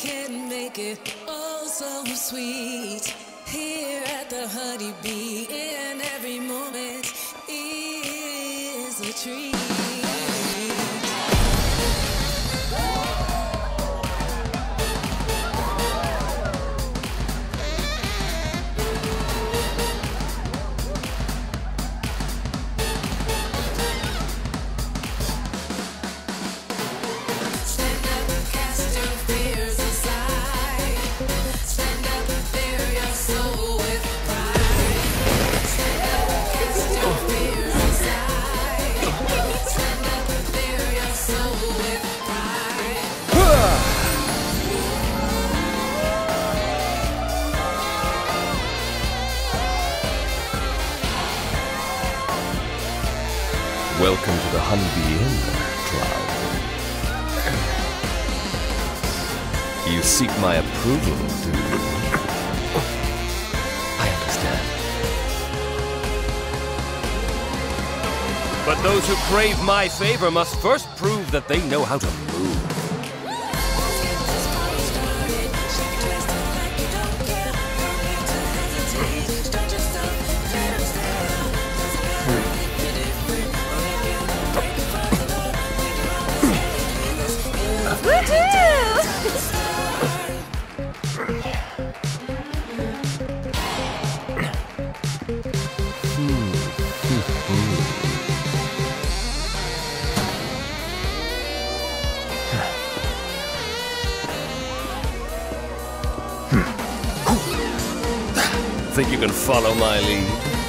can make it oh so sweet. Here at the honeybee, in every moment is a treat. Welcome to the Honeybee Inn, Cloud. You seek my approval, do you? I understand. But those who crave my favor must first prove that they know how to move. Think you can follow my lead?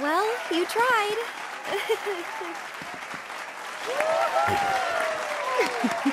Well, you tried.